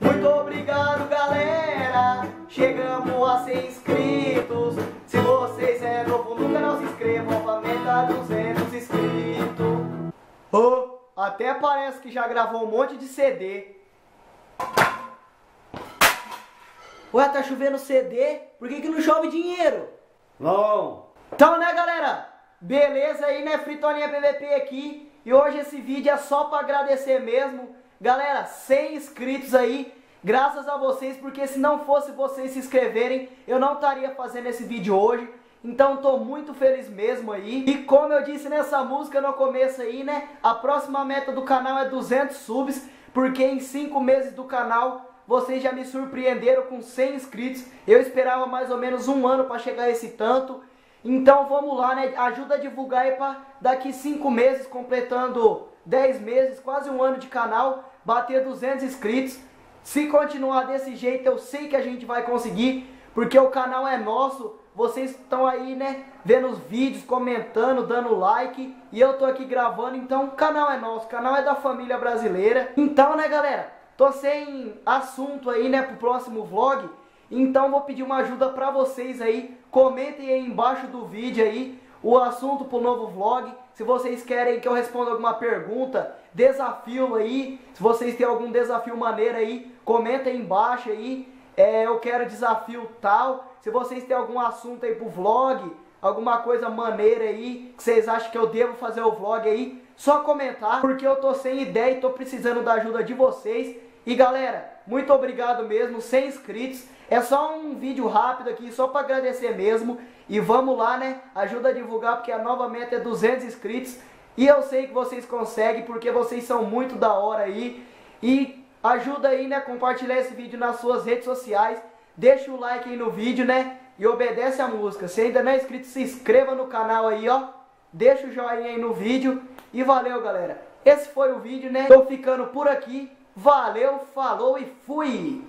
Muito obrigado, galera. Chegamos a 100 inscritos. Se vocês é novo no canal, se inscrevam pra meta 200 inscritos. Oh, até parece que já gravou um monte de CD. Ué, tá chovendo CD? Por que, que não chove dinheiro? Não. Então, né, galera? Beleza aí, né? Fritoninha PVP aqui. E hoje esse vídeo é só pra agradecer mesmo. Galera, 100 inscritos aí. Graças a vocês, porque se não fosse vocês se inscreverem, eu não estaria fazendo esse vídeo hoje. Então tô muito feliz mesmo aí. E como eu disse nessa música no começo aí, né? A próxima meta do canal é 200 subs. Porque em 5 meses do canal vocês já me surpreenderam com 100 inscritos. Eu esperava mais ou menos um ano para chegar a esse tanto. Então vamos lá, né? Ajuda a divulgar aí para daqui 5 meses, completando 10 meses, quase um ano de canal, bater 200 inscritos. Se continuar desse jeito, eu sei que a gente vai conseguir, porque o canal é nosso. Vocês estão aí, né, vendo os vídeos, comentando, dando like, e eu tô aqui gravando, então o canal é nosso, o canal é da família brasileira. Então, né, galera, Tô sem assunto aí, né, pro próximo vlog. Então vou pedir uma ajuda pra vocês aí. Comentem aí embaixo do vídeo aí o assunto pro novo vlog. Se vocês querem que eu responda alguma pergunta, desafio aí. Se vocês têm algum desafio maneiro aí, comenta aí embaixo aí. É, eu quero desafio tal. Se vocês têm algum assunto aí pro vlog, alguma coisa maneira aí, que vocês acham que eu devo fazer o vlog aí, só comentar, porque eu tô sem ideia e tô precisando da ajuda de vocês. E galera, muito obrigado mesmo, 100 inscritos. É só um vídeo rápido aqui, só para agradecer mesmo. E vamos lá, né? Ajuda a divulgar, porque a nova meta é 200 inscritos. E eu sei que vocês conseguem, porque vocês são muito da hora aí. E ajuda aí, né? Compartilhar esse vídeo nas suas redes sociais. Deixa o like aí no vídeo, né? E obedece a música. Se ainda não é inscrito, se inscreva no canal aí, ó. Deixa o joinha aí no vídeo. E valeu, galera. Esse foi o vídeo, né? Tô ficando por aqui. Valeu, falou e fui!